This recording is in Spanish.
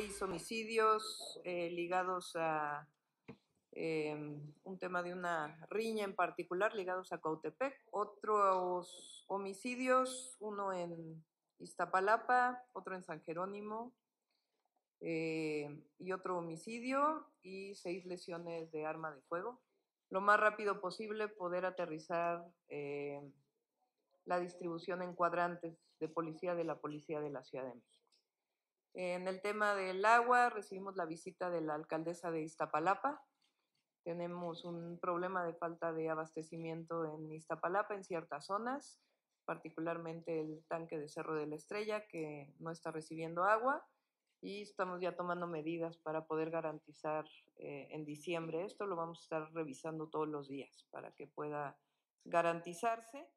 seis homicidios eh, ligados a em, un tema de una riña en particular, ligados a Cautepec. Otros homicidios, uno en Iztapalapa, otro en San Jerónimo, eh, y otro homicidio y seis lesiones de arma de fuego. Lo más rápido posible poder aterrizar eh, la distribución en cuadrantes de policía de la Policía de la Ciudad de México. En el tema del agua, recibimos la visita de la alcaldesa de Iztapalapa. Tenemos un problema de falta de abastecimiento en Iztapalapa en ciertas zonas, particularmente el tanque de Cerro de la Estrella que no está recibiendo agua y estamos ya tomando medidas para poder garantizar eh, en diciembre esto. Lo vamos a estar revisando todos los días para que pueda garantizarse.